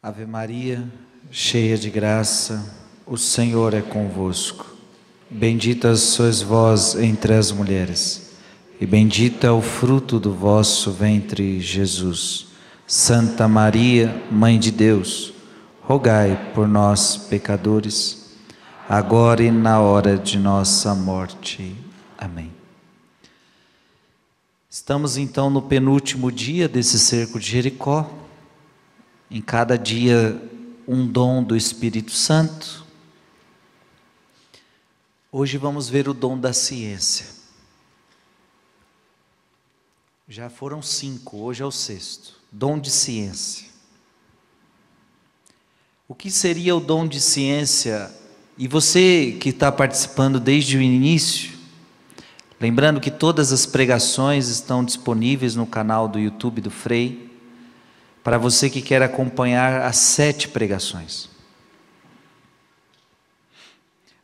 Ave Maria, cheia de graça, o Senhor é convosco. Bendita sois vós entre as mulheres, e bendito é o fruto do vosso ventre, Jesus. Santa Maria, Mãe de Deus, rogai por nós, pecadores, agora e na hora de nossa morte. Amém. Estamos então no penúltimo dia desse cerco de Jericó. Em cada dia, um dom do Espírito Santo. Hoje vamos ver o dom da ciência. Já foram cinco, hoje é o sexto. Dom de ciência. O que seria o dom de ciência? E você que está participando desde o início, lembrando que todas as pregações estão disponíveis no canal do YouTube do Frei, para você que quer acompanhar as sete pregações.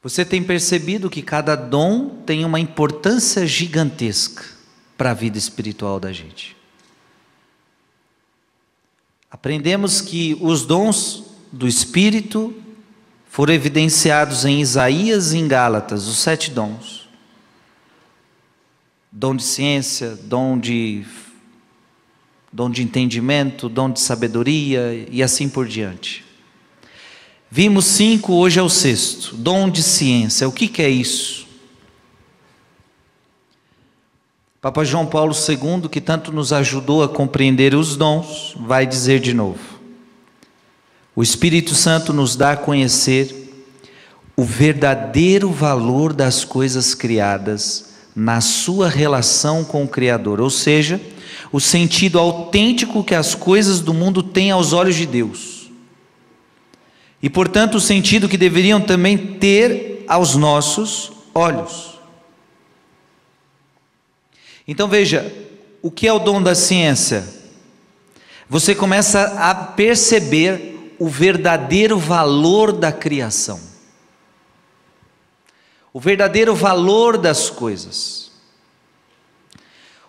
Você tem percebido que cada dom tem uma importância gigantesca para a vida espiritual da gente. Aprendemos que os dons do Espírito foram evidenciados em Isaías e em Gálatas, os sete dons: dom de ciência, dom de, dom de entendimento, dom de sabedoria e assim por diante. Vimos cinco, hoje é o sexto: dom de ciência. O que, que é isso? Papa João Paulo II, que tanto nos ajudou a compreender os dons, vai dizer de novo: o Espírito Santo nos dá a conhecer o verdadeiro valor das coisas criadas na sua relação com o Criador, ou seja, o sentido autêntico que as coisas do mundo têm aos olhos de Deus. E, portanto, o sentido que deveriam também ter aos nossos olhos. Então veja, o que é o dom da ciência? Você começa a perceber o verdadeiro valor da criação, o verdadeiro valor das coisas.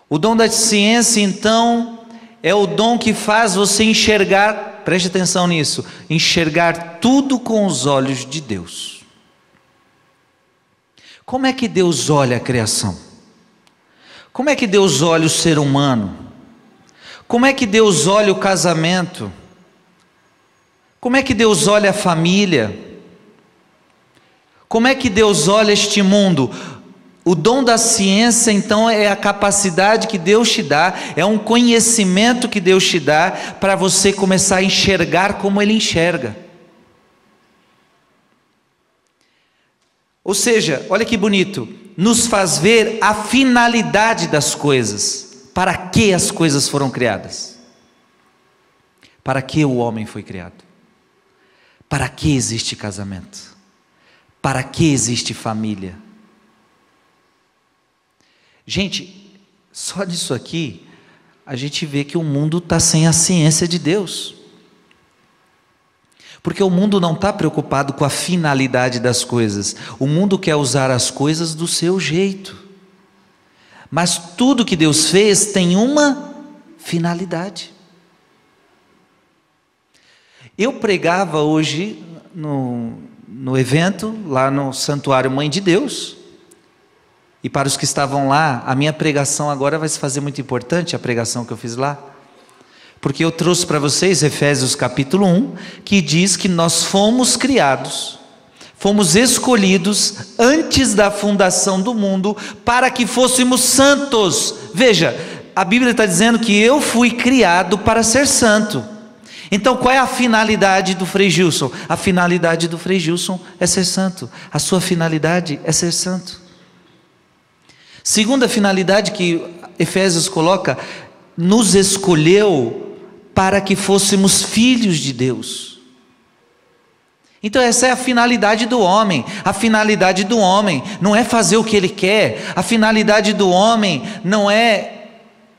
O dom da ciência, então, é o dom que faz você enxergar, preste atenção nisso, enxergar tudo com os olhos de Deus. Como é que Deus olha a criação? Como é que Deus olha o ser humano? Como é que Deus olha o casamento? Como é que Deus olha a família? Como é que Deus olha este mundo? O dom da ciência, então, é a capacidade que Deus te dá, é um conhecimento que Deus te dá para você começar a enxergar como Ele enxerga. Ou seja, olha que bonito, nos faz ver a finalidade das coisas. Para que as coisas foram criadas? Para que o homem foi criado? Para que existe casamento? Para que existe família? Gente, só disso aqui, a gente vê que o mundo está sem a ciência de Deus. Porque o mundo não está preocupado com a finalidade das coisas. O mundo quer usar as coisas do seu jeito. Mas tudo que Deus fez tem uma finalidade. Eu pregava hoje no, no evento, lá no Santuário Mãe de Deus. E para os que estavam lá, a minha pregação agora vai se fazer muito importante, a pregação que eu fiz lá. Porque eu trouxe para vocês Efésios capítulo 1, que diz que nós fomos criados, fomos escolhidos antes da fundação do mundo para que fôssemos santos. Veja, a Bíblia está dizendo que eu fui criado para ser santo. Então, qual é a finalidade do Frei Gilson? A finalidade do Frei Gilson é ser santo. A sua finalidade é ser santo. Segunda finalidade que Efésios coloca, nos escolheu para que fôssemos filhos de Deus. Então, essa é a finalidade do homem. A finalidade do homem não é fazer o que ele quer, a finalidade do homem não é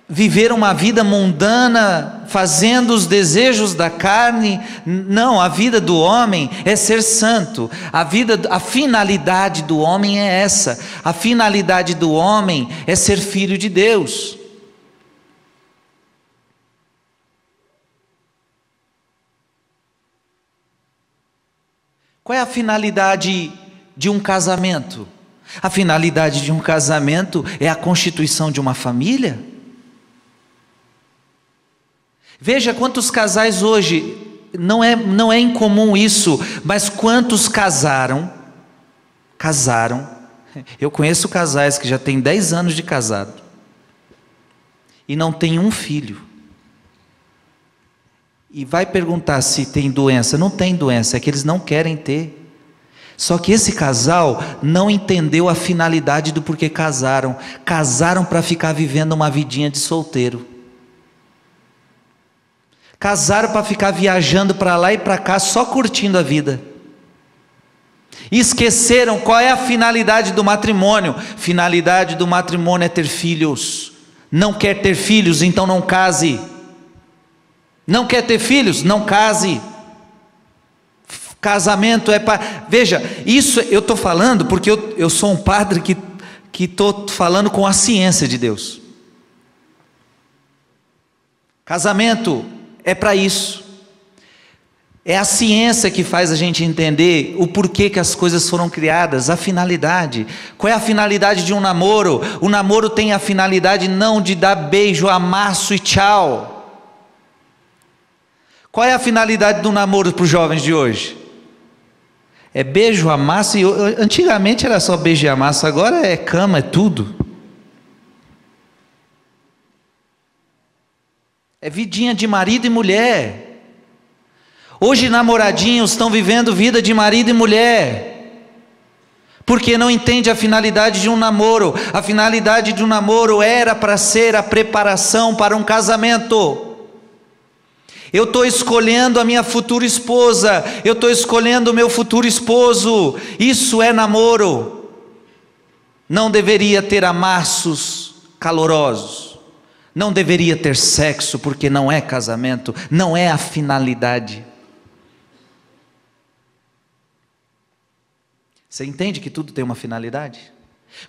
viver uma vida mundana, fazendo os desejos da carne. Não, a vida do homem é ser santo. A vida, a finalidade do homem é essa. A finalidade do homem é ser filho de Deus. Qual é a finalidade de um casamento? A finalidade de um casamento é a constituição de uma família. Veja quantos casais hoje, não é, não é incomum isso, mas quantos casaram, casaram, eu conheço casais que já têm 10 anos de casado e não tem um filho. E vai perguntar se tem doença. Não tem doença, é que eles não querem ter. Só que esse casal não entendeu a finalidade do porquê casaram. Casaram para ficar vivendo uma vidinha de solteiro. Casaram para ficar viajando para lá e para cá, só curtindo a vida. Esqueceram qual é a finalidade do matrimônio. Finalidade do matrimônio é ter filhos. Não quer ter filhos, então não case. Não quer ter filhos? Não case. Casamento é para. Veja, isso eu estou falando porque eu, eu sou um padre que estou falando com a ciência de Deus. Casamento é para isso. É a ciência que faz a gente entender o porquê que as coisas foram criadas, a finalidade. Qual é a finalidade de um namoro? O namoro tem a finalidade não de dar beijo, amasso e tchau. Qual é a finalidade do namoro para os jovens de hoje? É beijo, amasso e antigamente era só beijo e amasso, agora é cama, é tudo. É vidinha de marido e mulher. Hoje namoradinhos estão vivendo vida de marido e mulher. Porque não entende a finalidade de um namoro. A finalidade de um namoro era para ser a preparação para um casamento. Eu estou escolhendo a minha futura esposa, eu estou escolhendo o meu futuro esposo. Isso é namoro. Não deveria ter amassos calorosos, não deveria ter sexo, porque não é casamento, não é a finalidade. Você entende que tudo tem uma finalidade?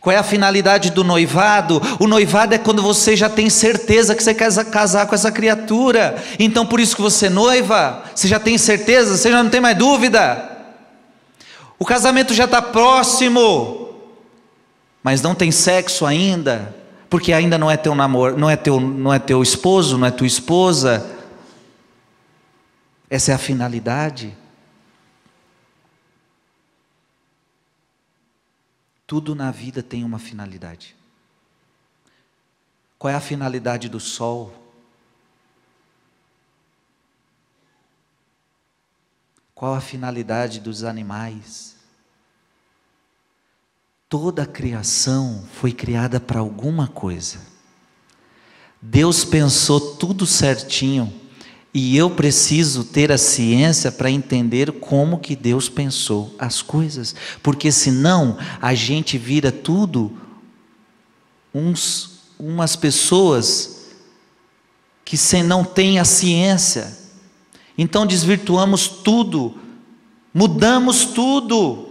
Qual é a finalidade do noivado? O noivado é quando você já tem certeza que você quer casar com essa criatura. Então por isso que você noiva, você já tem certeza, você já não tem mais dúvida. O casamento já está próximo, mas não tem sexo ainda, porque ainda não é teu namoro, não é teu, não é teu esposo, não é tua esposa. Essa é a finalidade. Tudo na vida tem uma finalidade. Qual é a finalidade do sol? Qual a finalidade dos animais? Toda a criação foi criada para alguma coisa. Deus pensou tudo certinho e eu preciso ter a ciência para entender como que Deus pensou as coisas, porque senão a gente vira tudo uns umas pessoas que sem não têm a ciência. Então desvirtuamos tudo, mudamos tudo.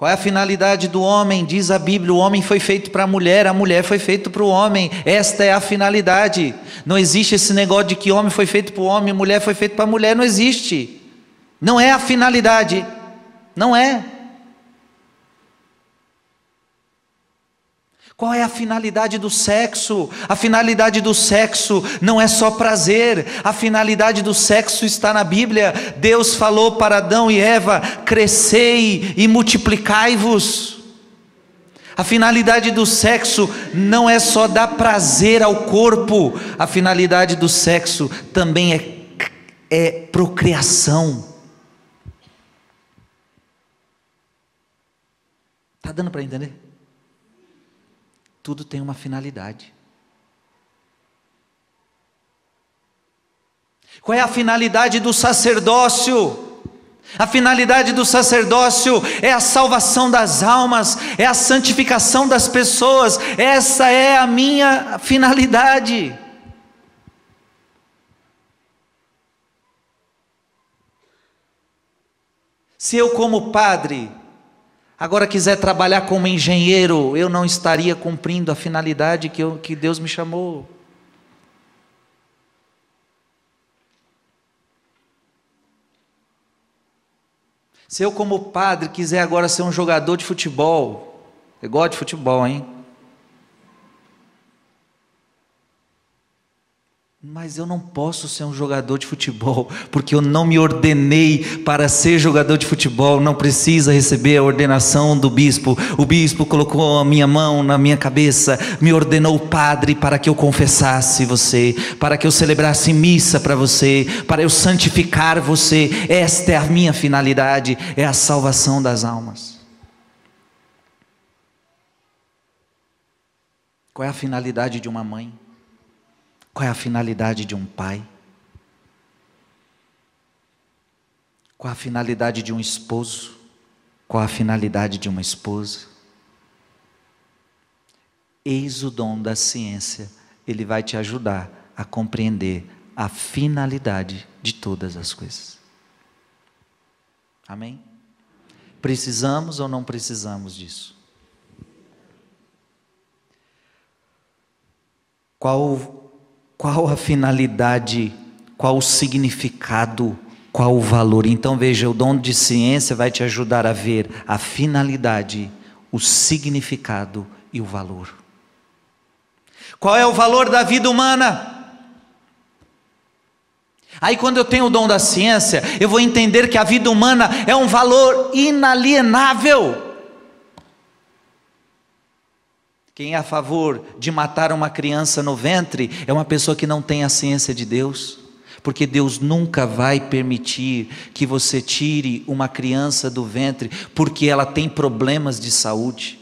Qual é a finalidade do homem? Diz a Bíblia: o homem foi feito para a mulher, a mulher foi feita para o homem. Esta é a finalidade. Não existe esse negócio de que homem foi feito para o homem, mulher foi feita para a mulher. Não existe. Não é a finalidade. Não é. Qual é a finalidade do sexo? A finalidade do sexo não é só prazer, a finalidade do sexo está na Bíblia. Deus falou para Adão e Eva: crescei e multiplicai-vos. A finalidade do sexo não é só dar prazer ao corpo, a finalidade do sexo também é, é procriação. Está dando para entender? Tudo tem uma finalidade. Qual é a finalidade do sacerdócio? A finalidade do sacerdócio é a salvação das almas, é a santificação das pessoas, essa é a minha finalidade. Se eu, como padre, agora quiser trabalhar como engenheiro, eu não estaria cumprindo a finalidade que, eu, que Deus me chamou. Se eu, como padre, quiser agora ser um jogador de futebol, eu gosto de futebol, hein? Mas eu não posso ser um jogador de futebol, porque eu não me ordenei para ser jogador de futebol, não precisa receber a ordenação do bispo. O bispo colocou a minha mão na minha cabeça, me ordenou padre para que eu confessasse você, para que eu celebrasse missa para você, para eu santificar você. Esta é a minha finalidade, é a salvação das almas. Qual é a finalidade de uma mãe? Qual é a finalidade de um pai? Qual a finalidade de um esposo? Qual a finalidade de uma esposa? Eis o dom da ciência, ele vai te ajudar a compreender a finalidade de todas as coisas. Amém? Precisamos ou não precisamos disso? Qual qual a finalidade, qual o significado, qual o valor. Então veja, o dom de ciência vai te ajudar a ver a finalidade, o significado e o valor. Qual é o valor da vida humana? Aí, quando eu tenho o dom da ciência, eu vou entender que a vida humana é um valor inalienável. Quem é a favor de matar uma criança no ventre é uma pessoa que não tem a ciência de Deus, porque Deus nunca vai permitir que você tire uma criança do ventre porque ela tem problemas de saúde.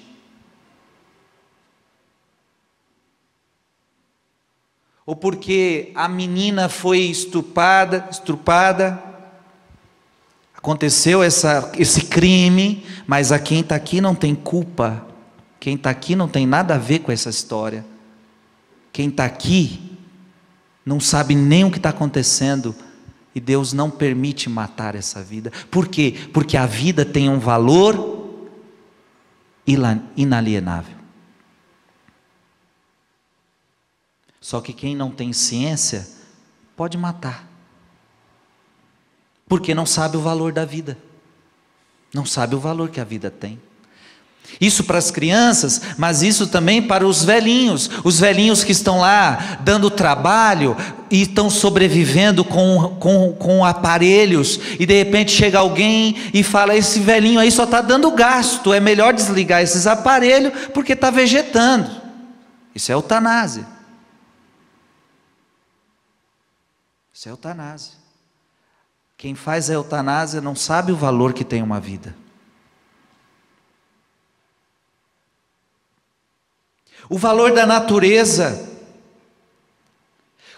Ou porque a menina foi estupada, estrupada, aconteceu essa, esse crime, mas a quem está aqui não tem culpa quem está aqui não tem nada a ver com essa história. Quem está aqui não sabe nem o que está acontecendo e Deus não permite matar essa vida. Por quê? Porque a vida tem um valor inalienável. Só que quem não tem ciência pode matar. Porque não sabe o valor da vida. Não sabe o valor que a vida tem. Isso para as crianças, mas isso também para os velhinhos, os velhinhos que estão lá dando trabalho e estão sobrevivendo com, com, com aparelhos, e de repente chega alguém e fala: Esse velhinho aí só está dando gasto, é melhor desligar esses aparelhos porque está vegetando. Isso é eutanásia. Isso é eutanásia. Quem faz a eutanásia não sabe o valor que tem uma vida. O valor da natureza.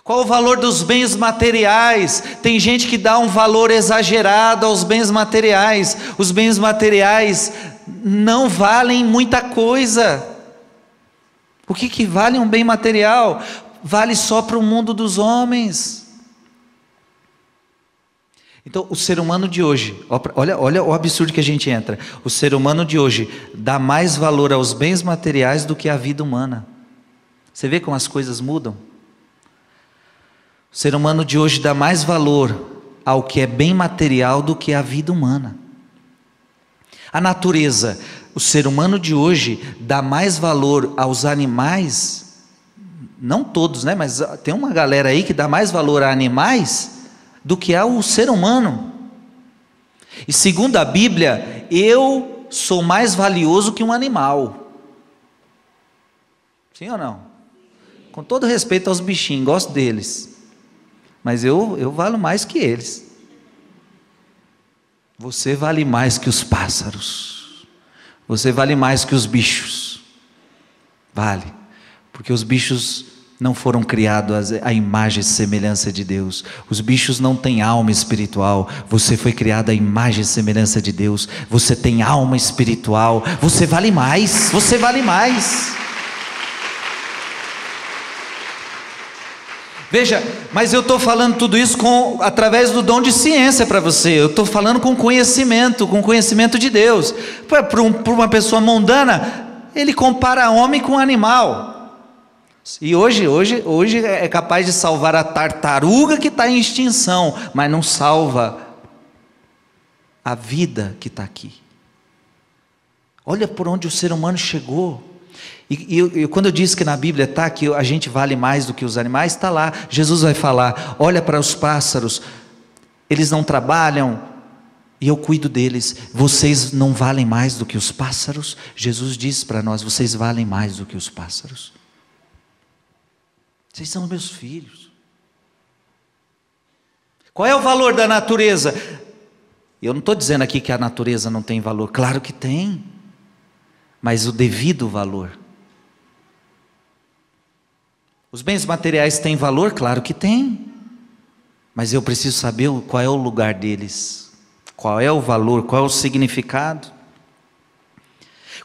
Qual o valor dos bens materiais? Tem gente que dá um valor exagerado aos bens materiais. Os bens materiais não valem muita coisa. O que, que vale um bem material? Vale só para o mundo dos homens. Então, o ser humano de hoje, olha, olha o absurdo que a gente entra. O ser humano de hoje dá mais valor aos bens materiais do que à vida humana. Você vê como as coisas mudam? O ser humano de hoje dá mais valor ao que é bem material do que à vida humana. A natureza, o ser humano de hoje dá mais valor aos animais, não todos, né? Mas tem uma galera aí que dá mais valor a animais do que é o ser humano. E segundo a Bíblia, eu sou mais valioso que um animal. Sim ou não? Com todo respeito aos bichinhos, gosto deles. Mas eu, eu valo mais que eles. Você vale mais que os pássaros. Você vale mais que os bichos. Vale. Porque os bichos não foram criados à imagem e semelhança de Deus. Os bichos não têm alma espiritual. Você foi criado à imagem e semelhança de Deus. Você tem alma espiritual. Você vale mais. Você vale mais. Veja, mas eu estou falando tudo isso com, através do dom de ciência para você. Eu estou falando com conhecimento, com conhecimento de Deus. Para um, uma pessoa mundana, ele compara homem com animal. E hoje, hoje, hoje é capaz de salvar a tartaruga que está em extinção, mas não salva a vida que está aqui. Olha por onde o ser humano chegou. E, e, e, quando eu disse que na Bíblia está que a gente vale mais do que os animais, está lá. Jesus vai falar: olha para os pássaros, eles não trabalham e eu cuido deles. Vocês não valem mais do que os pássaros? Jesus diz para nós: vocês valem mais do que os pássaros. Vocês são meus filhos. Qual é o valor da natureza? Eu não estou dizendo aqui que a natureza não tem valor, claro que tem, mas o devido valor. Os bens materiais têm valor? Claro que tem, mas eu preciso saber qual é o lugar deles, qual é o valor, qual é o significado.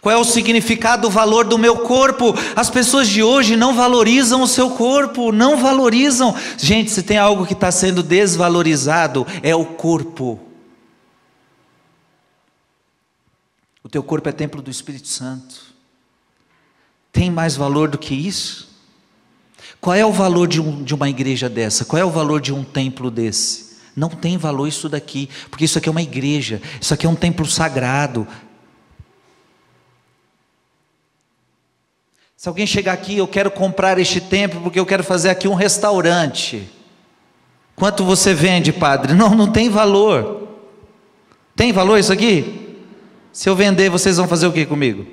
Qual é o significado, o valor do meu corpo? As pessoas de hoje não valorizam o seu corpo, não valorizam. Gente, se tem algo que está sendo desvalorizado, é o corpo. O teu corpo é templo do Espírito Santo. Tem mais valor do que isso? Qual é o valor de, um, de uma igreja dessa? Qual é o valor de um templo desse? Não tem valor isso daqui, porque isso aqui é uma igreja, isso aqui é um templo sagrado. Se alguém chegar aqui, eu quero comprar este templo porque eu quero fazer aqui um restaurante. Quanto você vende, padre? Não, não tem valor. Tem valor isso aqui? Se eu vender, vocês vão fazer o que comigo?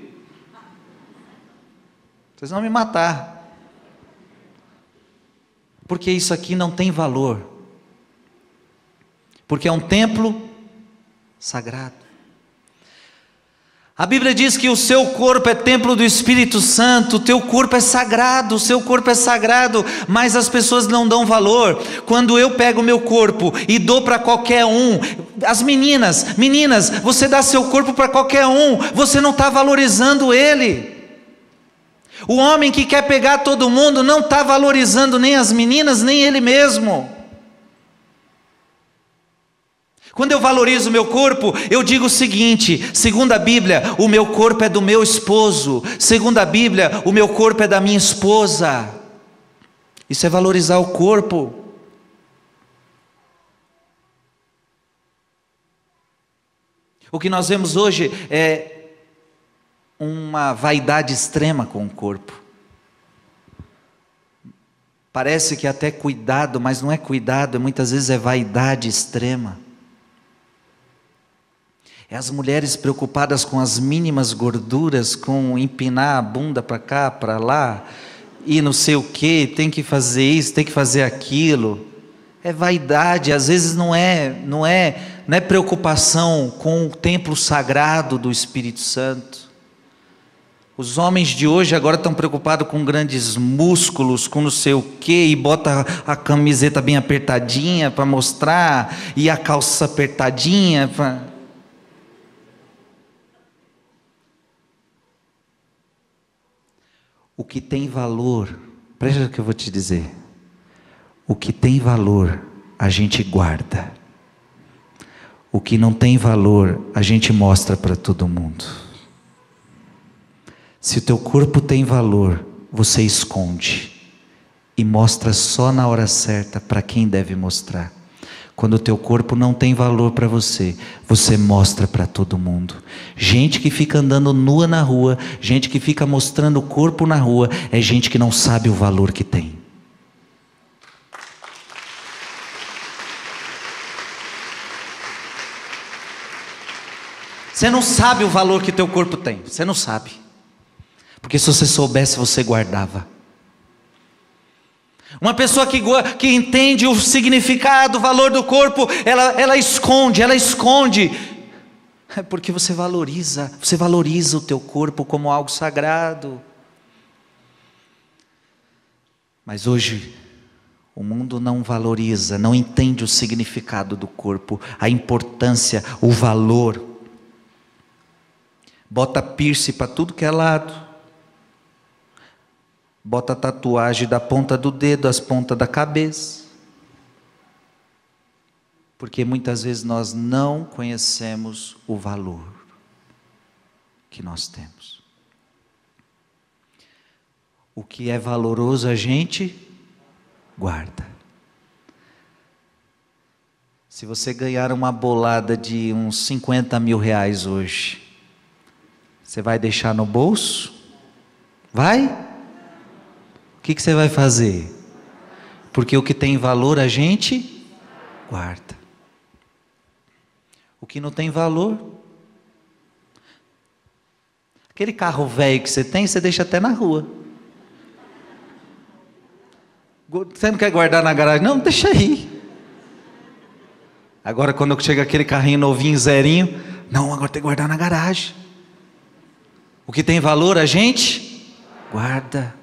Vocês vão me matar. Porque isso aqui não tem valor. Porque é um templo sagrado. A Bíblia diz que o seu corpo é templo do Espírito Santo, o teu corpo é sagrado, o seu corpo é sagrado, mas as pessoas não dão valor. Quando eu pego o meu corpo e dou para qualquer um, as meninas, meninas, você dá seu corpo para qualquer um, você não está valorizando ele. O homem que quer pegar todo mundo não está valorizando nem as meninas, nem ele mesmo. Quando eu valorizo o meu corpo, eu digo o seguinte: segundo a Bíblia, o meu corpo é do meu esposo, segundo a Bíblia, o meu corpo é da minha esposa. Isso é valorizar o corpo. O que nós vemos hoje é uma vaidade extrema com o corpo. Parece que até cuidado, mas não é cuidado, muitas vezes é vaidade extrema. É as mulheres preocupadas com as mínimas gorduras, com empinar a bunda para cá, para lá, e não sei o que, tem que fazer isso, tem que fazer aquilo. É vaidade, às vezes não é, não é, não é preocupação com o templo sagrado do Espírito Santo. Os homens de hoje agora estão preocupados com grandes músculos, com não sei o que, e bota a camiseta bem apertadinha para mostrar, e a calça apertadinha. Pra... O que tem valor, presta o que eu vou te dizer. O que tem valor, a gente guarda. O que não tem valor, a gente mostra para todo mundo. Se o teu corpo tem valor, você esconde e mostra só na hora certa para quem deve mostrar. Quando o teu corpo não tem valor para você, você mostra para todo mundo. Gente que fica andando nua na rua, gente que fica mostrando o corpo na rua, é gente que não sabe o valor que tem. Você não sabe o valor que teu corpo tem, você não sabe. Porque se você soubesse, você guardava. Uma pessoa que, que entende o significado, o valor do corpo, ela, ela esconde, ela esconde. É porque você valoriza, você valoriza o teu corpo como algo sagrado. Mas hoje o mundo não valoriza, não entende o significado do corpo, a importância, o valor. Bota piercing para tudo que é lado bota tatuagem da ponta do dedo às pontas da cabeça. Porque muitas vezes nós não conhecemos o valor que nós temos. O que é valoroso a gente guarda. Se você ganhar uma bolada de uns 50 mil reais hoje, você vai deixar no bolso? Vai? O que, que você vai fazer? Porque o que tem valor a gente guarda. O que não tem valor. Aquele carro velho que você tem, você deixa até na rua. Você não quer guardar na garagem? Não, deixa aí. Agora, quando chega aquele carrinho novinho, zerinho, não, agora tem que guardar na garagem. O que tem valor a gente guarda.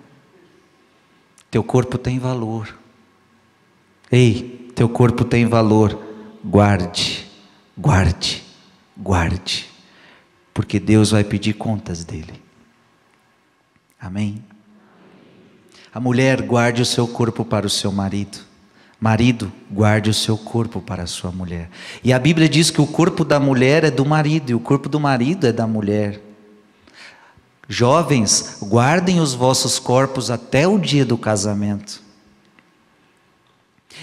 Teu corpo tem valor. Ei, teu corpo tem valor. Guarde, guarde, guarde. Porque Deus vai pedir contas dele. Amém? A mulher guarde o seu corpo para o seu marido. Marido, guarde o seu corpo para a sua mulher. E a Bíblia diz que o corpo da mulher é do marido e o corpo do marido é da mulher. Jovens, guardem os vossos corpos até o dia do casamento.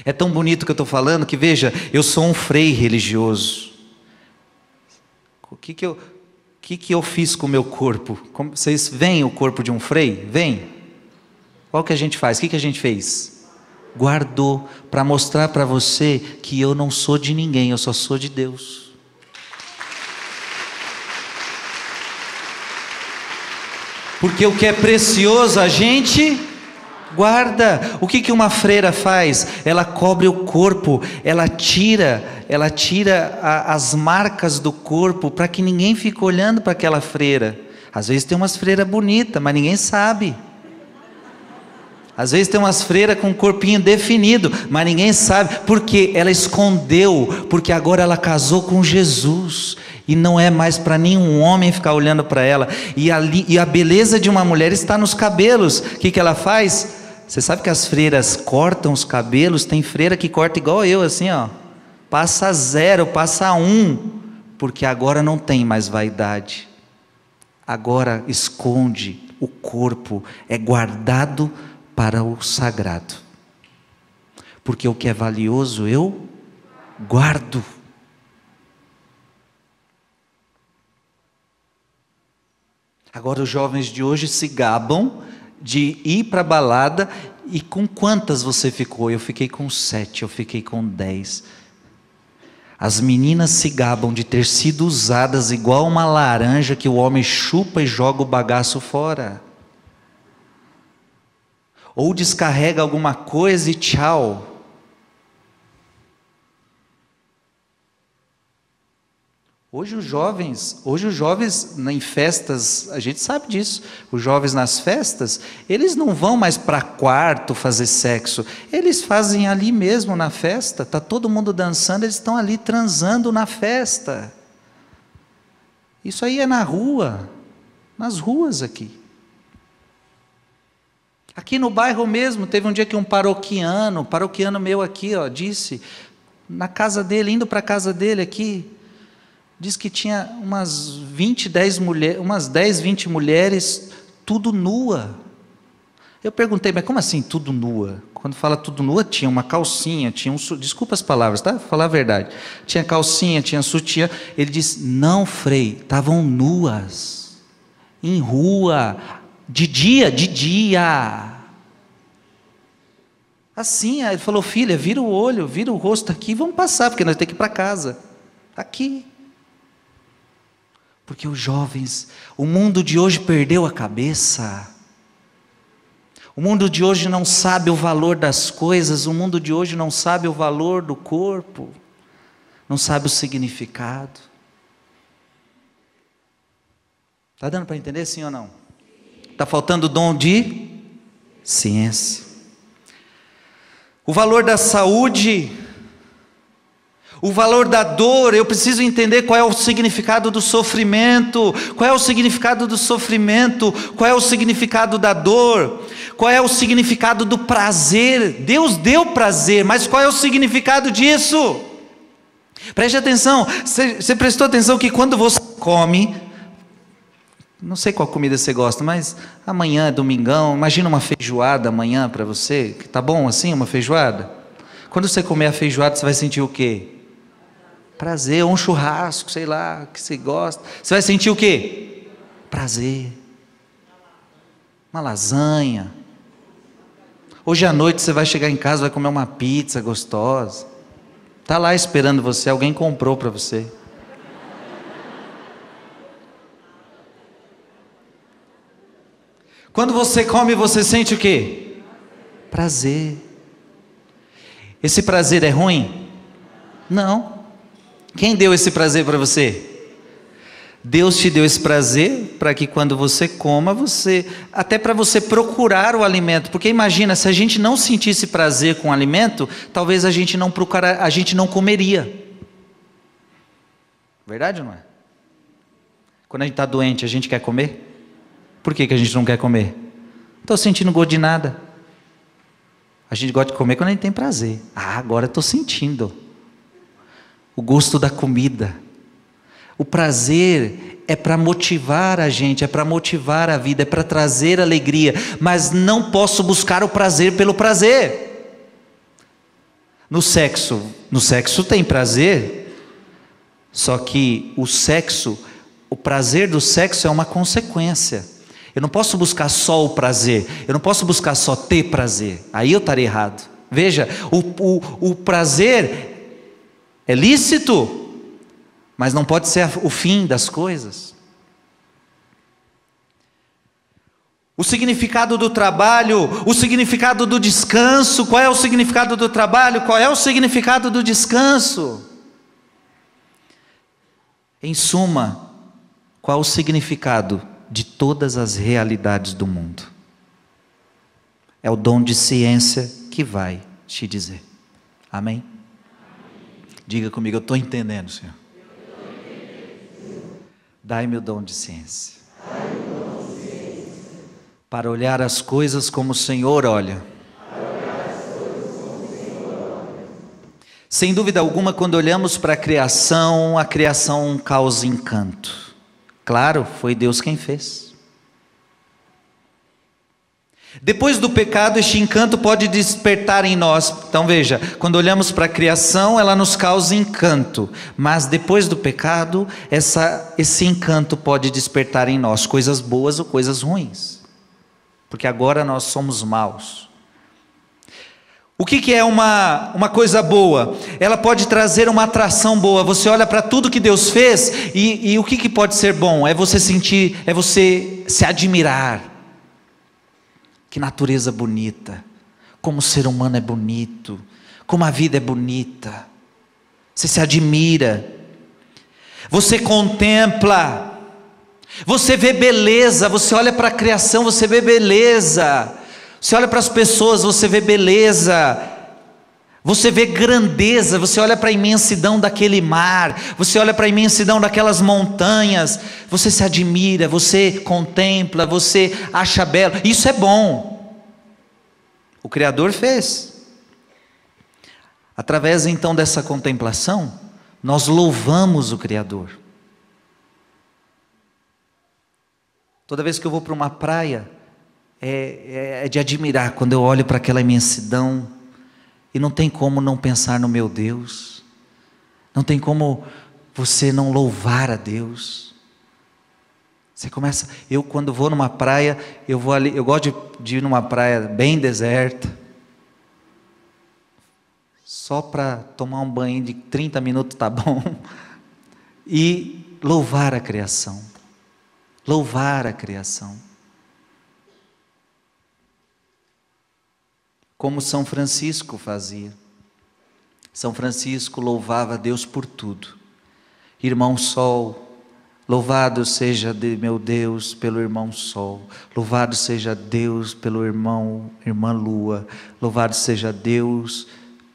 É tão bonito que eu estou falando que, veja, eu sou um frei religioso. O que, que, eu, que, que eu fiz com o meu corpo? Como, vocês veem o corpo de um frei? Vem. Qual que a gente faz? O que, que a gente fez? guardou para mostrar para você que eu não sou de ninguém, eu só sou de Deus. Porque o que é precioso a gente guarda. O que, que uma freira faz? Ela cobre o corpo, ela tira, ela tira a, as marcas do corpo para que ninguém fique olhando para aquela freira. Às vezes tem umas freiras bonitas, mas ninguém sabe. Às vezes tem umas freiras com um corpinho definido, mas ninguém sabe, porque ela escondeu, porque agora ela casou com Jesus. E não é mais para nenhum homem ficar olhando para ela. E, e a beleza de uma mulher está nos cabelos. O que, que ela faz? Você sabe que as freiras cortam os cabelos? Tem freira que corta igual eu, assim, ó. Passa zero, passa um. Porque agora não tem mais vaidade. Agora esconde o corpo, é guardado para o sagrado. Porque o que é valioso eu guardo. Agora os jovens de hoje se gabam de ir para a balada e com quantas você ficou? Eu fiquei com sete, eu fiquei com dez. As meninas se gabam de ter sido usadas igual uma laranja que o homem chupa e joga o bagaço fora ou descarrega alguma coisa e tchau. Hoje os jovens, hoje os jovens em festas, a gente sabe disso. Os jovens nas festas, eles não vão mais para quarto fazer sexo. Eles fazem ali mesmo na festa. Tá todo mundo dançando, eles estão ali transando na festa. Isso aí é na rua, nas ruas aqui. Aqui no bairro mesmo, teve um dia que um paroquiano, paroquiano meu aqui, ó, disse, na casa dele, indo para a casa dele aqui, disse que tinha umas 20, 10 mulheres, umas 10, 20 mulheres, tudo nua. Eu perguntei, mas como assim tudo nua? Quando fala tudo nua, tinha uma calcinha, tinha um. Desculpa as palavras, tá? Vou falar a verdade. Tinha calcinha, tinha sutiã. Ele disse: não, Frei, estavam nuas, em rua, de dia, de dia. Assim, ele falou, filha, vira o olho, vira o rosto aqui, vamos passar, porque nós temos que ir para casa. Aqui. Porque os jovens, o mundo de hoje perdeu a cabeça. O mundo de hoje não sabe o valor das coisas, o mundo de hoje não sabe o valor do corpo, não sabe o significado. Está dando para entender sim ou não? Está faltando dom de ciência. O valor da saúde, o valor da dor, eu preciso entender qual é o significado do sofrimento, qual é o significado do sofrimento, qual é o significado da dor, qual é o significado do prazer. Deus deu prazer, mas qual é o significado disso? Preste atenção, você, prestou atenção que quando você come, não sei qual comida você gosta, mas amanhã é domingão, imagina uma feijoada amanhã para você, que tá bom assim, uma feijoada? Quando você comer a feijoada, você vai sentir o quê? Prazer, um churrasco, sei lá, que você gosta. Você vai sentir o quê? Prazer. Uma lasanha. Hoje à noite você vai chegar em casa, vai comer uma pizza gostosa. Tá lá esperando você, alguém comprou para você. Quando você come, você sente o quê? Prazer. Esse prazer é ruim? Não. Quem deu esse prazer para você? Deus te deu esse prazer para que quando você coma, você até para você procurar o alimento, porque imagina se a gente não sentisse prazer com o alimento, talvez a gente não procurar, a gente não comeria. Verdade ou não é? Quando a gente está doente, a gente quer comer? Por que, que a gente não quer comer? Estou sentindo gosto de nada. A gente gosta de comer quando a gente tem prazer. Ah, agora estou sentindo o gosto da comida. O prazer é para motivar a gente, é para motivar a vida, é para trazer alegria, mas não posso buscar o prazer pelo prazer. No sexo, no sexo tem prazer, só que o sexo, o prazer do sexo é uma consequência. Eu não posso buscar só o prazer, eu não posso buscar só ter prazer, aí eu estaria errado. Veja, o, o, o prazer é lícito, mas não pode ser o fim das coisas. O significado do trabalho, o significado do descanso, qual é o significado do trabalho, qual é o significado do descanso? Em suma, qual o significado de todas as realidades do mundo. É o dom de ciência que vai te dizer. Amém? Diga comigo, eu estou entendendo, Senhor. Dai-me o dom de ciência. Para olhar as coisas como o Senhor olha. Sem dúvida alguma, quando olhamos para a criação, a criação causa encanto. Claro, foi Deus quem fez. Depois do pecado, este encanto pode despertar em nós. Então veja, quando olhamos para a criação, ela nos causa encanto, mas depois do pecado, essa, esse encanto pode despertar em nós coisas boas ou coisas ruins, porque agora nós somos maus. O que, que, é uma, uma coisa boa? Ela pode trazer uma atração boa. Você olha para tudo que Deus fez e, e o que, que pode ser bom? É você sentir, é você se admirar. Que natureza bonita, como o ser humano é bonito, como a vida é bonita. Você se admira, você contempla, você vê beleza, você olha para a criação, você vê beleza. Você olha para as pessoas, você vê beleza, você vê grandeza, você olha para a imensidão daquele mar, você olha para a imensidão daquelas montanhas, você se admira, você contempla, você acha belo. Isso é bom. O Criador fez. Através então dessa contemplação, nós louvamos o Criador. Toda vez que eu vou para uma praia, é, é, é de admirar quando eu olho para aquela imensidão e não tem como não pensar no meu Deus, não tem como você não louvar a Deus. Você começa, eu quando vou numa praia, eu vou ali, eu gosto de, de ir numa praia bem deserta, só para tomar um banho de 30 minutos tá bom, e louvar a criação, louvar a criação. Como São Francisco fazia. São Francisco louvava Deus por tudo. Irmão Sol, louvado seja de meu Deus pelo irmão Sol, louvado seja Deus pelo irmão, irmã Lua, louvado seja Deus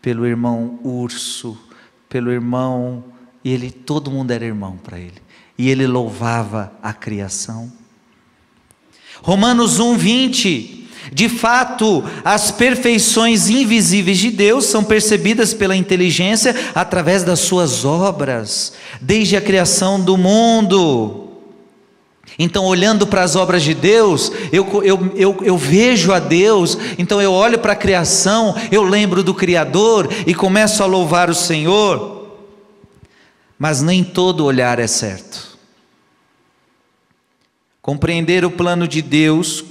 pelo irmão Urso, pelo irmão, e ele todo mundo era irmão para ele. E ele louvava a criação. Romanos 1:20 de fato, as perfeições invisíveis de Deus são percebidas pela inteligência através das suas obras, desde a criação do mundo. Então, olhando para as obras de Deus, eu, eu, eu, eu vejo a Deus, então eu olho para a criação, eu lembro do Criador e começo a louvar o Senhor. mas nem todo olhar é certo. Compreender o plano de Deus,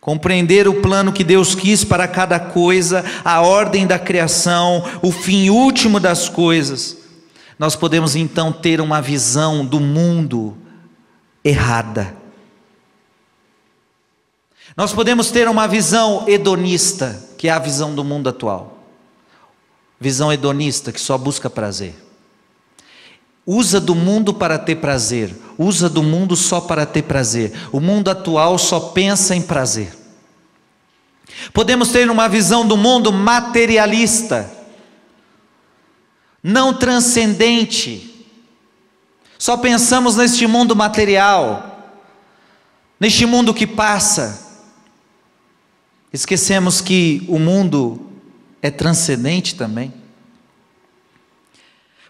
compreender o plano que Deus quis para cada coisa, a ordem da criação, o fim último das coisas, nós podemos então ter uma visão do mundo errada. Nós podemos ter uma visão hedonista, que é a visão do mundo atual. Visão hedonista que só busca prazer. Usa do mundo para ter prazer, usa do mundo só para ter prazer. O mundo atual só pensa em prazer. Podemos ter uma visão do mundo materialista, não transcendente. Só pensamos neste mundo material, neste mundo que passa. Esquecemos que o mundo é transcendente também.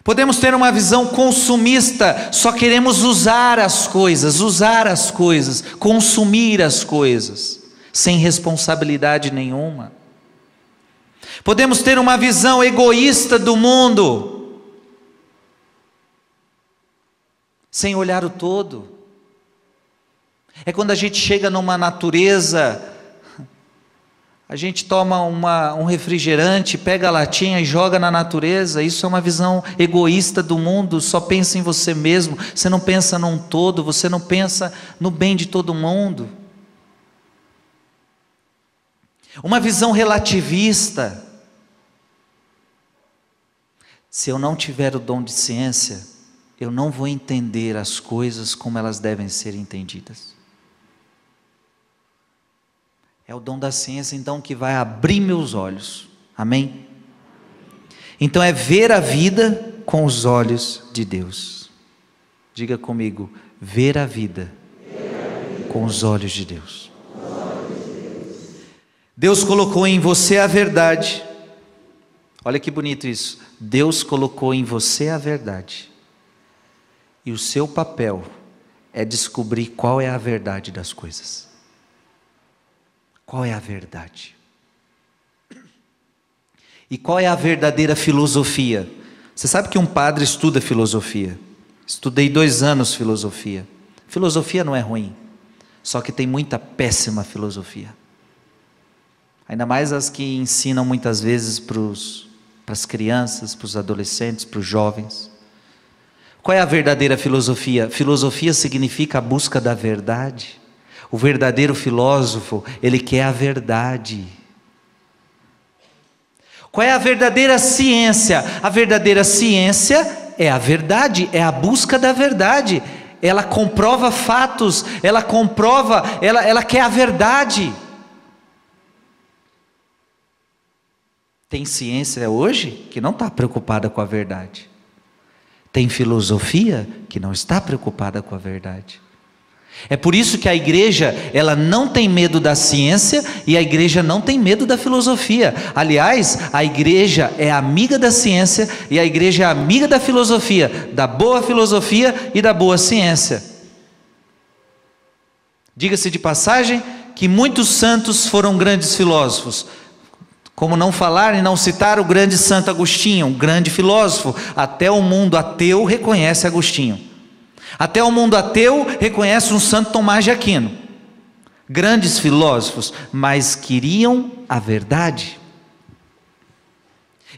Podemos ter uma visão consumista, só queremos usar as coisas, usar as coisas, consumir as coisas, sem responsabilidade nenhuma. Podemos ter uma visão egoísta do mundo, sem olhar o todo. É quando a gente chega numa natureza a gente toma uma, um refrigerante, pega a latinha e joga na natureza. Isso é uma visão egoísta do mundo. Só pensa em você mesmo. Você não pensa num todo. Você não pensa no bem de todo mundo. Uma visão relativista. Se eu não tiver o dom de ciência, eu não vou entender as coisas como elas devem ser entendidas. É o dom da ciência, então, que vai abrir meus olhos. Amém? Então, é ver a vida com os olhos de Deus. Diga comigo: ver a vida com os olhos de Deus. Deus colocou em você a verdade. Olha que bonito isso. Deus colocou em você a verdade. E o seu papel é descobrir qual é a verdade das coisas. Qual é a verdade? E qual é a verdadeira filosofia? Você sabe que um padre estuda filosofia. Estudei dois anos filosofia. Filosofia não é ruim, só que tem muita péssima filosofia. Ainda mais as que ensinam muitas vezes para as crianças, para os adolescentes, para os jovens. Qual é a verdadeira filosofia? Filosofia significa a busca da verdade. O verdadeiro filósofo, ele quer a verdade. Qual é a verdadeira ciência? A verdadeira ciência é a verdade, é a busca da verdade. Ela comprova fatos, ela comprova, ela, ela quer a verdade. Tem ciência hoje que não está preocupada com a verdade. Tem filosofia que não está preocupada com a verdade. É por isso que a igreja, ela não tem medo da ciência e a igreja não tem medo da filosofia. Aliás, a igreja é amiga da ciência e a igreja é amiga da filosofia, da boa filosofia e da boa ciência. Diga-se de passagem que muitos santos foram grandes filósofos. Como não falar e não citar o grande Santo Agostinho, um grande filósofo. Até o mundo ateu reconhece Agostinho. Até o mundo ateu reconhece um Santo Tomás de Aquino. Grandes filósofos, mas queriam a verdade.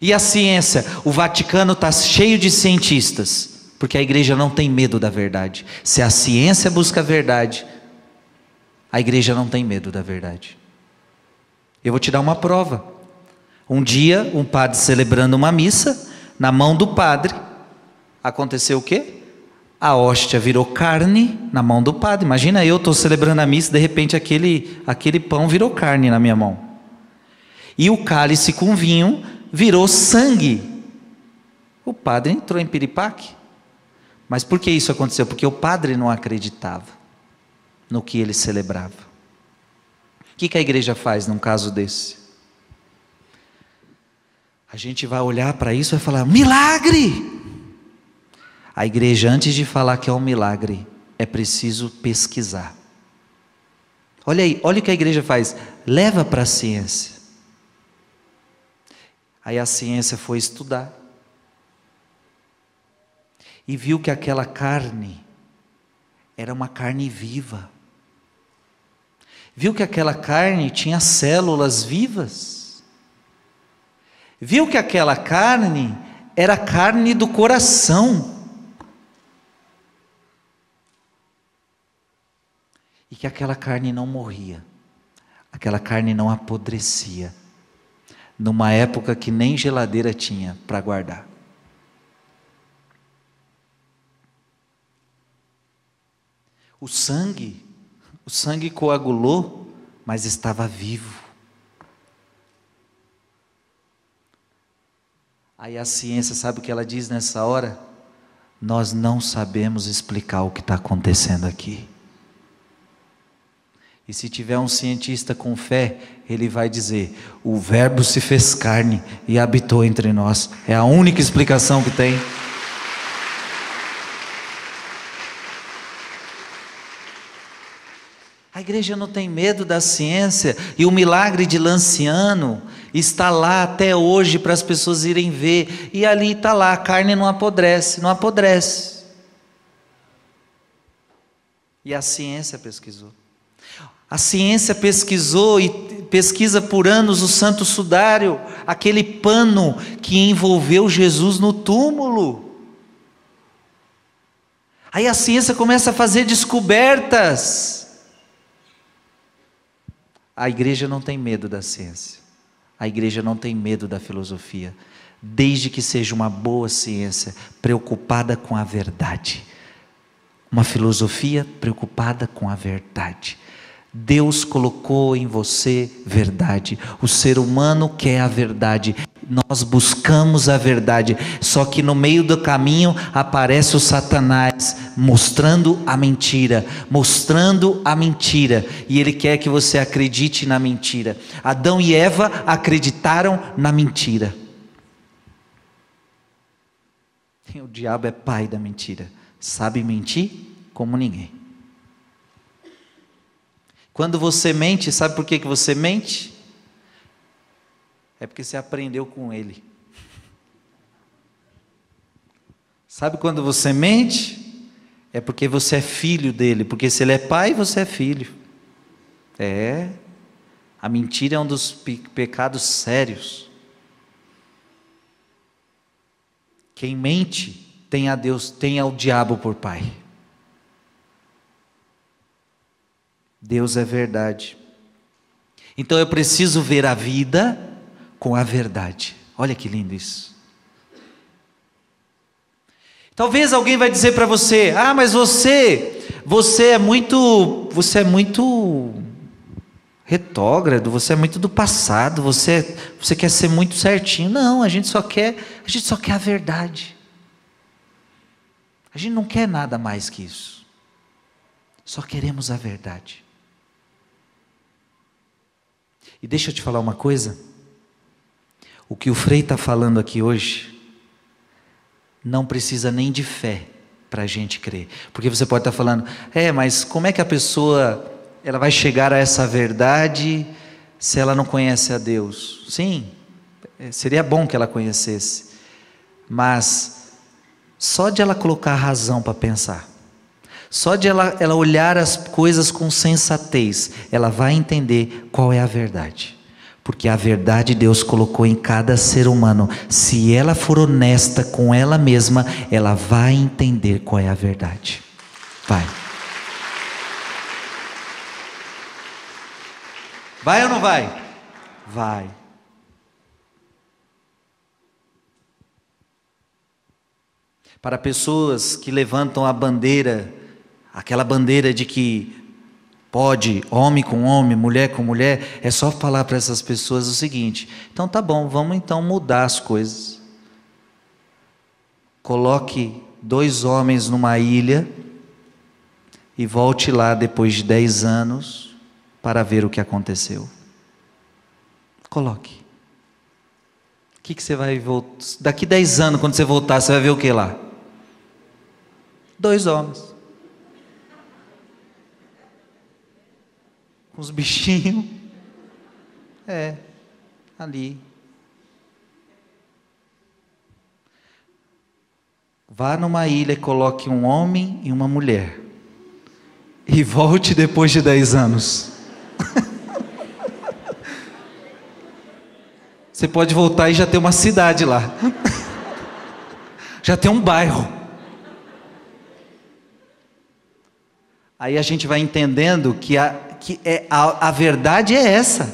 E a ciência? O Vaticano está cheio de cientistas, porque a igreja não tem medo da verdade. Se a ciência busca a verdade, a igreja não tem medo da verdade. Eu vou te dar uma prova. Um dia, um padre celebrando uma missa, na mão do padre, aconteceu o quê? A hóstia virou carne na mão do padre. Imagina eu estou celebrando a missa, de repente aquele, aquele pão virou carne na minha mão. E o cálice com vinho virou sangue. O padre entrou em piripaque. Mas por que isso aconteceu? Porque o padre não acreditava no que ele celebrava. O que, a igreja faz num caso desse? A gente vai olhar para isso e vai falar: milagre! A igreja, antes de falar que é um milagre, é preciso pesquisar. Olha aí, olha o que a igreja faz: leva para a ciência. Aí a ciência foi estudar. e viu que aquela carne era uma carne viva. Viu que aquela carne tinha células vivas. Viu que aquela carne era carne do coração. E que aquela carne não morria, aquela carne não apodrecia, numa época que nem geladeira tinha para guardar. O sangue, o sangue coagulou, mas estava vivo. Aí a ciência sabe o que ela diz nessa hora? Nós não sabemos explicar o que está acontecendo aqui. E se tiver um cientista com fé, ele vai dizer: o Verbo se fez carne e habitou entre nós. É a única explicação que tem. A igreja não tem medo da ciência e o milagre de Lanciano está lá até hoje para as pessoas irem ver. E ali está lá, a carne não apodrece, não apodrece. E a ciência pesquisou. A ciência pesquisou e pesquisa por anos o santo sudário, aquele pano que envolveu Jesus no túmulo. Aí a ciência começa a fazer descobertas. A igreja não tem medo da ciência. A igreja não tem medo da filosofia, desde que seja uma boa ciência, preocupada com a verdade. Uma filosofia preocupada com a verdade. Deus colocou em você verdade. O ser humano quer a verdade. Nós buscamos a verdade. Só que no meio do caminho aparece o Satanás mostrando a mentira, mostrando a mentira, e ele quer que você acredite na mentira. Adão e Eva acreditaram na mentira. O diabo é pai da mentira. Sabe mentir como ninguém. Quando você mente, sabe por que, que você mente? É porque você aprendeu com ele. Sabe quando você mente? É porque você é filho dele. Porque se ele é pai, você é filho. É. A mentira é um dos pecados sérios. Quem mente tem a Deus, tem ao diabo por pai. Deus é verdade. Então eu preciso ver a vida com a verdade. Olha que lindo isso. Talvez alguém vai dizer para você: "Ah, mas você, você é muito, você é muito retógrado, você é muito do passado, você, você quer ser muito certinho". Não, a gente só quer, a gente só quer a verdade. A gente não quer nada mais que isso. Só queremos a verdade. E deixa eu te falar uma coisa. O que o Frei está falando aqui hoje não precisa nem de fé para a gente crer. Porque você pode estar tá falando, é, mas como é que a pessoa ela vai chegar a essa verdade se ela não conhece a Deus? Sim, é, seria bom que ela conhecesse, mas só de ela colocar a razão para pensar, só de ela, ela olhar as coisas com sensatez, ela vai entender qual é a verdade. Porque a verdade Deus colocou em cada ser humano. Se ela for honesta com ela mesma, ela vai entender qual é a verdade. Vai. Vai ou não vai? Vai. Para pessoas que levantam a bandeira aquela bandeira de que pode homem com homem, mulher com mulher, é só falar para essas pessoas o seguinte: então tá bom, vamos então mudar as coisas. Coloque dois homens numa ilha e volte lá depois de dez anos para ver o que aconteceu. Coloque. O que, que você vai voltar? Daqui dez anos, quando você voltar, você vai ver o que lá? Dois homens. Com os bichinhos. É, ali. Vá numa ilha e coloque um homem e uma mulher. E volte depois de 10 anos. Você pode voltar e já ter uma cidade lá. já tem um bairro. Aí a gente vai entendendo que a, que é, a, a verdade é essa.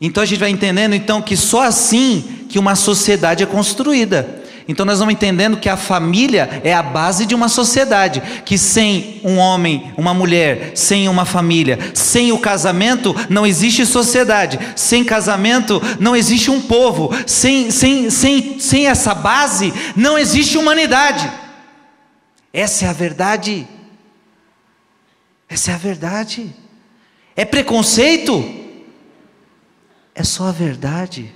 Então a gente vai entendendo então que só assim que uma sociedade é construída. Então nós vamos entendendo que a família é a base de uma sociedade, que sem um homem, uma mulher, sem uma família, sem o casamento não existe sociedade, sem casamento não existe um povo, sem, sem, sem, sem essa base não existe humanidade. Essa é a verdade. Essa é a verdade. É preconceito? É só a verdade.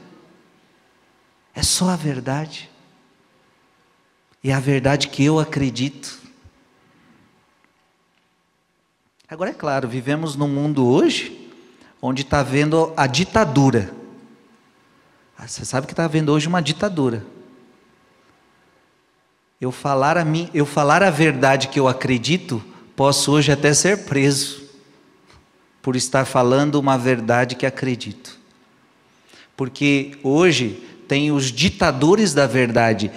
É só a verdade. E é a verdade que eu acredito. Agora é claro, vivemos num mundo hoje onde está havendo a ditadura. Ah, você sabe que está havendo hoje uma ditadura. Eu falar a mim, eu falar a verdade que eu acredito, posso hoje até ser preso por estar falando uma verdade que acredito. Porque hoje tem os ditadores da verdade.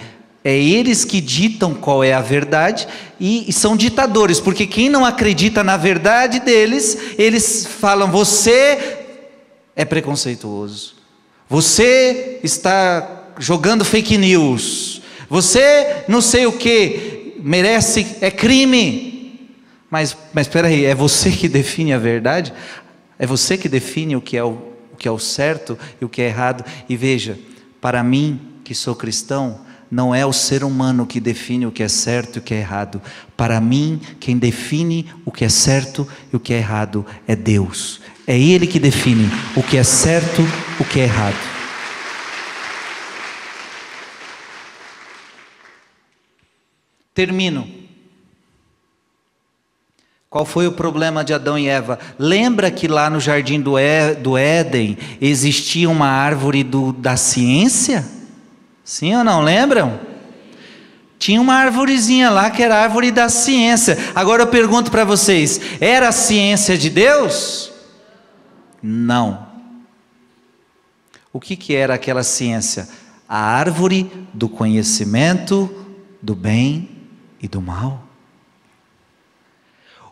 É eles que ditam qual é a verdade e, e, são ditadores, porque quem não acredita na verdade deles, eles falam: você é preconceituoso, você está jogando fake news, você não sei o que, merece, é crime. Mas, mas espera aí, é você que define a verdade? É você que define o que é o que é o certo e o que é errado. E veja, para mim, que sou cristão, não é o ser humano que define o que é certo e o que é errado. Para mim, quem define o que é certo e o que é errado é Deus. É Ele que define o que é certo, o que é errado. Termino. Qual foi o problema de Adão e Eva? Lembra que lá no jardim do, Éden existia uma árvore do, da ciência? Sim ou não? Lembram? Tinha uma árvorezinha lá que era a árvore da ciência. Agora eu pergunto para vocês: era a ciência de Deus? Não. O que, que era aquela ciência? A árvore do conhecimento do bem e do mal.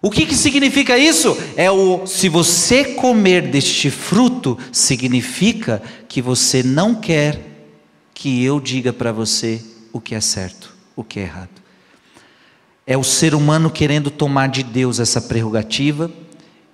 O que, que significa isso? É o se você comer deste fruto, significa que você não quer que eu diga para você o que é certo, o que é errado. É o ser humano querendo tomar de Deus essa prerrogativa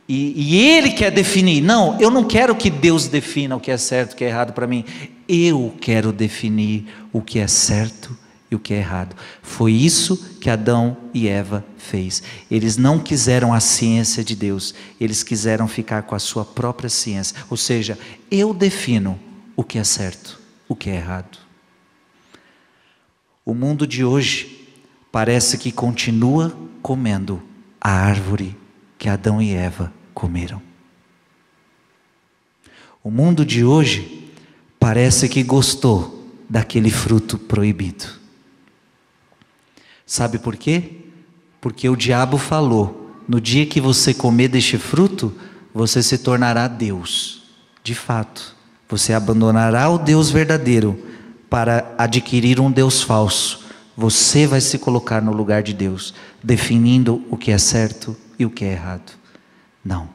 e, e, ele quer definir. Não, eu não quero que Deus defina o que é certo, o que é errado para mim. Eu quero definir o que é certo e o que é errado. Foi isso que Adão e Eva fez. Eles não quiseram a ciência de Deus, eles quiseram ficar com a sua própria ciência. Ou seja, eu defino o que é certo, o que é errado. O mundo de hoje parece que continua comendo a árvore que Adão e Eva comeram. O mundo de hoje parece que gostou daquele fruto proibido. Sabe por quê? Porque o diabo falou: no dia que você comer deste fruto, você se tornará Deus. De fato, você abandonará o Deus verdadeiro para adquirir um Deus falso. Você vai se colocar no lugar de Deus, definindo o que é certo e o que é errado. Não.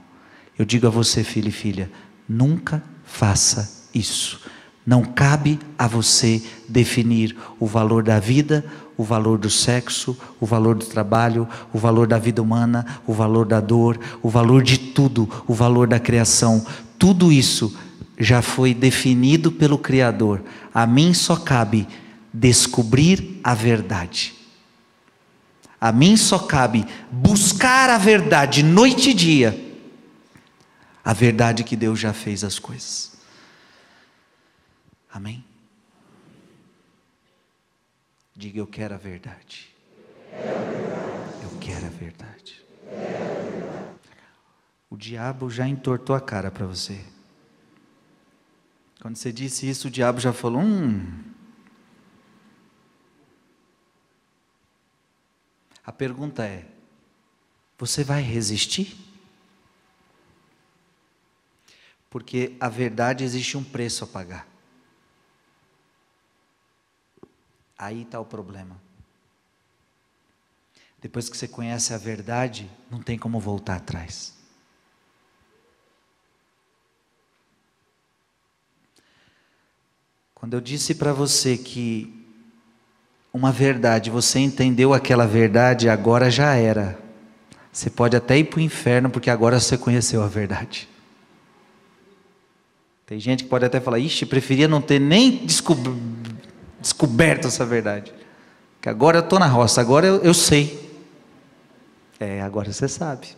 Eu digo a você, filho e filha, nunca faça isso. Não cabe a você definir o valor da vida o valor do sexo, o valor do trabalho, o valor da vida humana, o valor da dor, o valor de tudo, o valor da criação. Tudo isso já foi definido pelo Criador. A mim só cabe descobrir a verdade. A mim só cabe buscar a verdade noite e dia. A verdade que Deus já fez as coisas. Amém? Diga, eu quero a verdade. Eu quero a verdade. O diabo já entortou a cara para você. Quando você disse isso, o diabo já falou: Hum. A pergunta é: você vai resistir? Porque a verdade existe um preço a pagar. Aí está o problema. Depois que você conhece a verdade, não tem como voltar atrás. Quando eu disse para você que uma verdade, você entendeu aquela verdade, agora já era. Você pode até ir para o inferno, porque agora você conheceu a verdade. Tem gente que pode até falar, ixi, preferia não ter nem descoberto essa verdade. Que agora eu estou na roça, agora eu, eu sei. É, agora você sabe.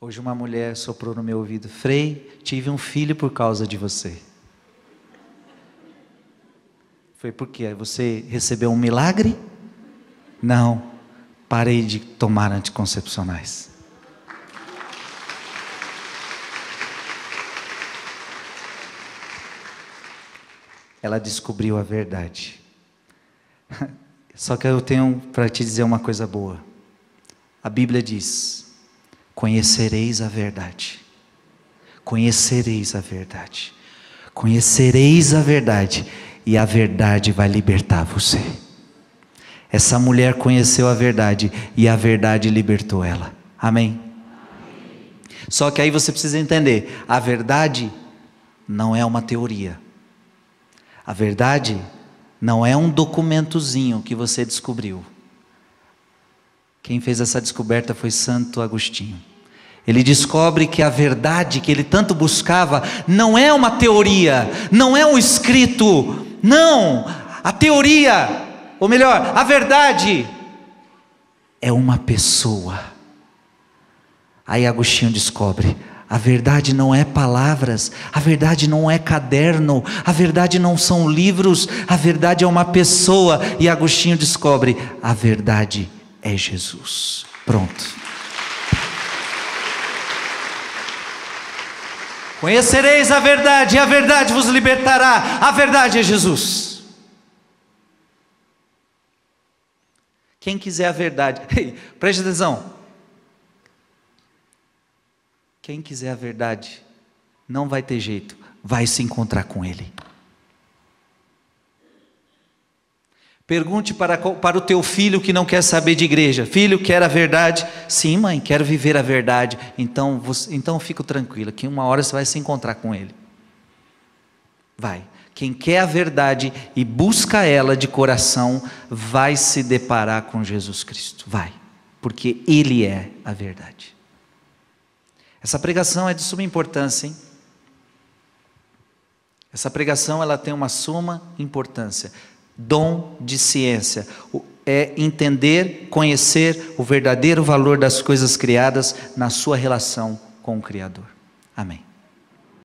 Hoje uma mulher soprou no meu ouvido: Frei, tive um filho por causa de você. Foi porque você recebeu um milagre? Não. Parei de tomar anticoncepcionais. Ela descobriu a verdade. Só que eu tenho para te dizer uma coisa boa. A Bíblia diz: Conhecereis a verdade. Conhecereis a verdade. Conhecereis a verdade. E a verdade vai libertar você. Essa mulher conheceu a verdade e a verdade libertou ela. Amém? Só que aí você precisa entender: a verdade não é uma teoria. A verdade não é um documentozinho que você descobriu. Quem fez essa descoberta foi Santo Agostinho. Ele descobre que a verdade que ele tanto buscava não é uma teoria, não é um escrito, não. A teoria ou melhor, a verdade é uma pessoa. Aí Agostinho descobre: a verdade não é palavras, a verdade não é caderno, a verdade não são livros, a verdade é uma pessoa. E Agostinho descobre: a verdade é Jesus. Pronto. Conhecereis a verdade, e a verdade vos libertará. A verdade é Jesus. Quem quiser a verdade, preste atenção. Quem quiser a verdade, não vai ter jeito, vai se encontrar com Ele. Pergunte para, para o teu filho que não quer saber de igreja: Filho, quer a verdade? Sim, mãe, quero viver a verdade. Então, você, então fico tranquila, que uma hora você vai se encontrar com Ele. Vai. Quem quer a verdade e busca ela de coração, vai se deparar com Jesus Cristo. Vai, porque Ele é a verdade. Essa pregação é de suma importância, hein? Essa pregação ela tem uma suma importância. Dom de ciência é entender, conhecer o verdadeiro valor das coisas criadas na sua relação com o Criador. Amém.